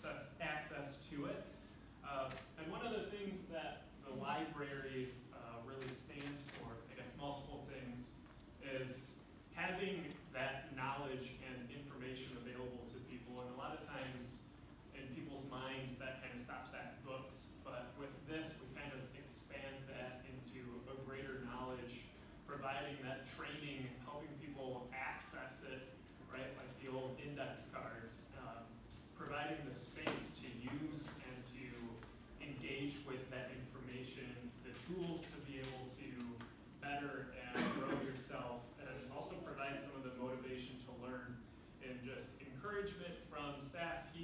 access, access to it. Uh, and one of the things that the library uh, really stands for, I guess multiple things, is having that knowledge and information available to people. And a lot of times in people's minds, that kind of stops at books. But with this, we kind of expand that into a greater knowledge, providing that training, helping people access it, right? Like the old index cards, um, providing the space to use and to engage with that information, the tools to be able to better and grow yourself, and also provide some of the motivation to learn and just encouragement from staff here